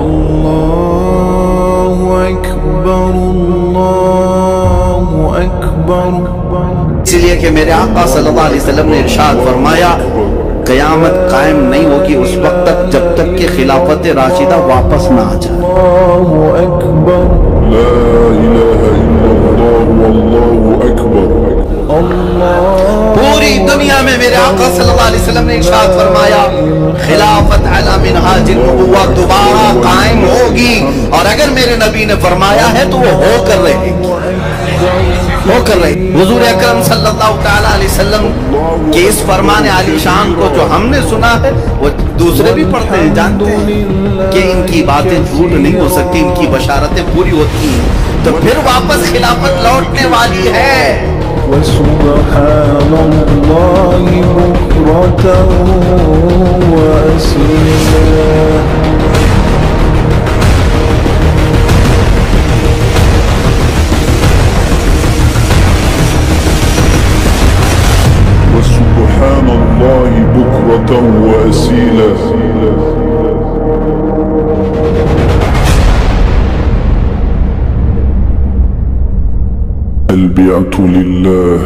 اللہ اکبر اللہ اکبر اس لیے کہ میرے آقا صلی اللہ علیہ وسلم نے ارشاد فرمایا قیامت قائم نہیں ہوگی اس وقت تک جب تک کہ خلافت راشدہ واپس نہ آ جائے۔ اللہ اکبر لا الہ الا اللہ واللہ اکبر پوری دنیا میں میرے آقا صلی اللہ علیہ وسلم نے ارشاد فرمایا خلافت علی منہاج النبوہ دوبارہ قائم ہوگی اور اگر میرے نبی نے فرمایا ہے تو وہ ہو کر رہے گی۔ ہو کر رہے حضور اکرم صلی اللہ تعالیٰ علیہ وسلم کے اس فرمان علی شان کو جو ہم نے سنا ہے، وہ دوسرے بھی پڑھتے ہیں، جانتے ہیں کہ ان کی باتیں جھوٹ نہیں ہو سکتی، ان کی بشارتیں پوری ہوتی ہیں۔ تو پھر واپس خلافت لوٹنے والی ہے۔ وسبحان الله بكرة وأسيلا وسبحان الله بكرة وأسيلا البيعة لله.